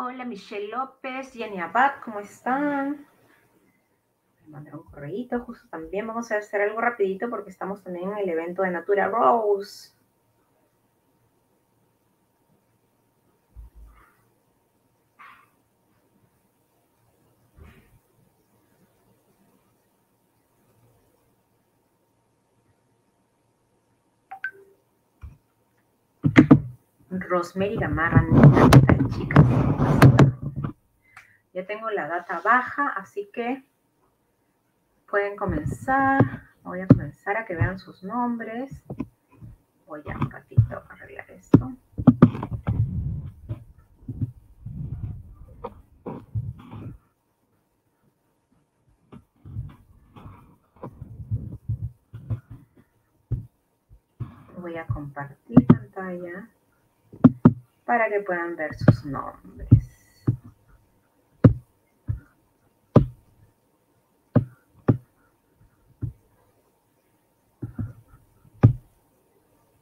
Hola Michelle López, Jenny Abad, ¿cómo están? Me mandaron un correíto, justo también vamos a hacer algo rapidito porque estamos también en el evento de Natura Rose. Rosemary Gamarra, chicas? Ya tengo la data baja, así que pueden comenzar. Voy a comenzar a que vean sus nombres. Voy a un ratito a arreglar esto. Voy a compartir pantalla para que puedan ver sus nombres.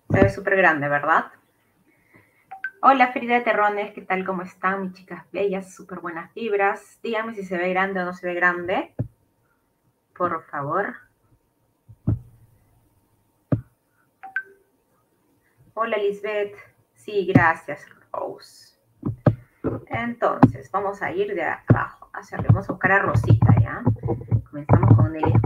Se ve súper grande, ¿verdad? Hola Frida Terrones, ¿qué tal? ¿Cómo están mis chicas bellas? Súper buenas vibras. Díganme si se ve grande o no se ve grande. Por favor. Hola Lisbeth. Sí, gracias. Entonces, vamos a ir de abajo hacia arriba. Vamos a buscar a Rosita, ¿ya? Comenzamos con el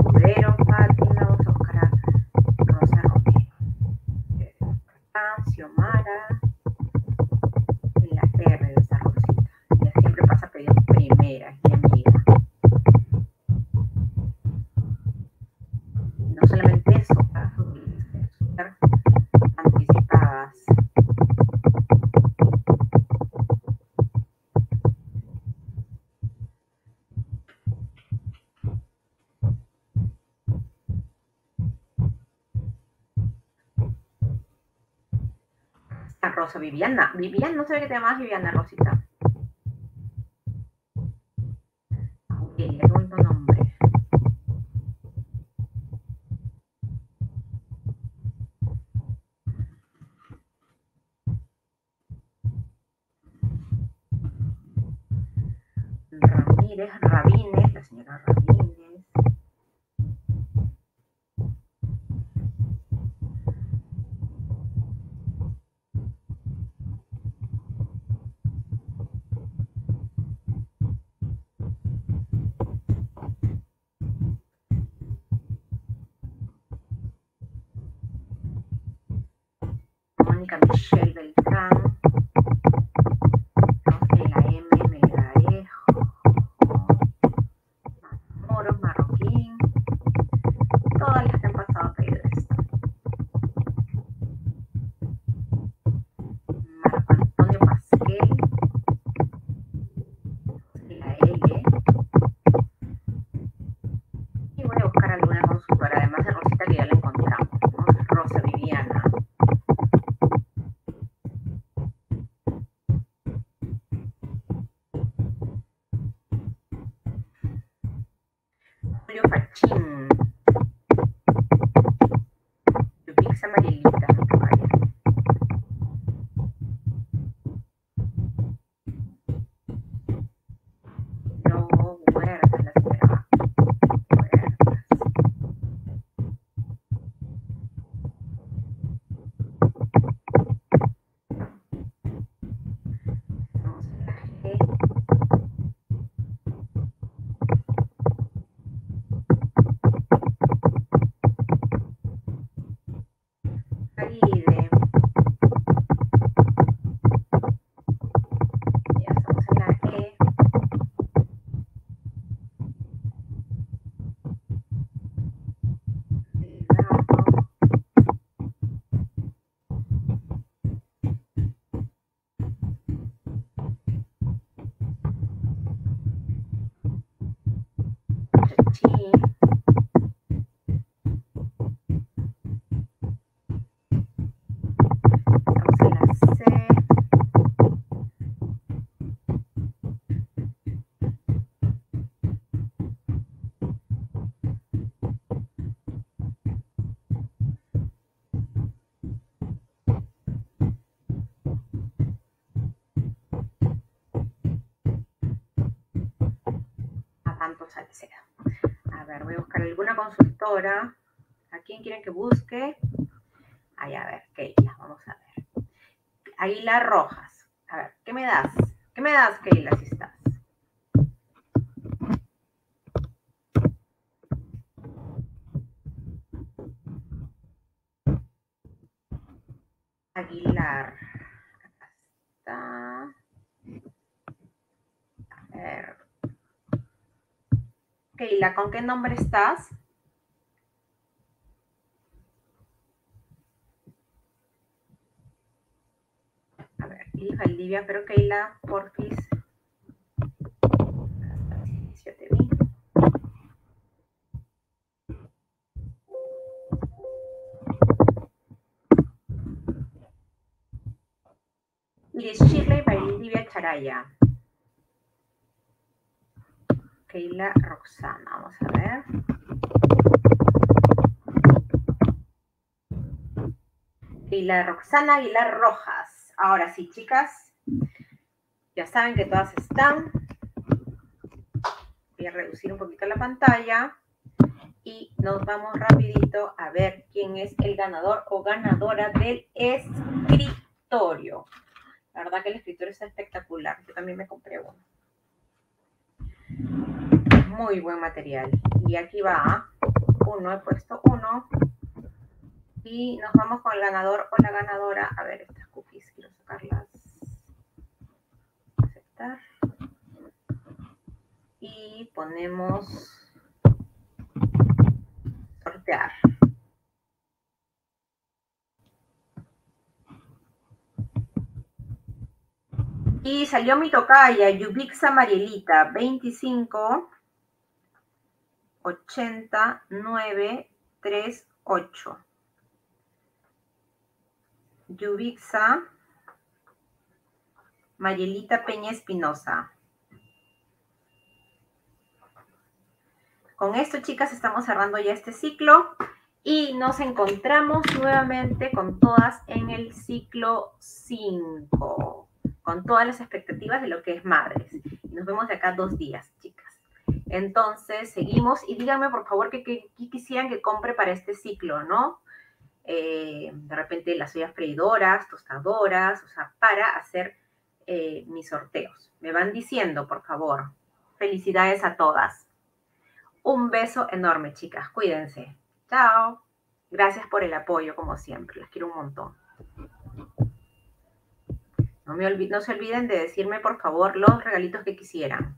Rosa Viviana. Viviana, no sé qué te llamas Viviana Rosita. qué bonito nombre. Ramírez, Rabines, la señora Rabines. Mónica Michelle Beltrán. Consultora. ¿A quién quieren que busque? Ahí, a ver, Keila, vamos a ver. Águila Rojas. A ver, ¿qué me das? ¿Qué me das, Keila, si estás? Aguilar. Acá está. A ver. Keila, ¿con qué nombre estás? A ver, y Valdivia, pero Keila, porfis. Yo te vi. Y Shirley Valdivia Charaya. Keila Roxana, vamos a ver. Keila Roxana Aguilar Rojas. Ahora sí, chicas. Ya saben que todas están. Voy a reducir un poquito la pantalla. Y nos vamos rapidito a ver quién es el ganador o ganadora del escritorio. La verdad que el escritorio está espectacular. Yo también me compré uno. Muy buen material. Y aquí va. Uno, he puesto uno. Y nos vamos con el ganador o la ganadora. A ver, estas Y ponemos sortear. Y salió mi tocaya, Yubixa Marielita, 25 89 38. Yubixa Marielita Peña Espinosa. Con esto, chicas, estamos cerrando ya este ciclo y nos encontramos nuevamente con todas en el ciclo 5, con todas las expectativas de lo que es madres. Nos vemos de acá dos días, chicas. Entonces, seguimos y díganme, por favor, qué quisieran que compre para este ciclo, ¿no? Eh, de repente las ollas freidoras, tostadoras, o sea, para hacer eh, mis sorteos. Me van diciendo, por favor. Felicidades a todas. Un beso enorme, chicas. Cuídense. Chao. Gracias por el apoyo, como siempre. Las quiero un montón. No, me no se olviden de decirme, por favor, los regalitos que quisieran.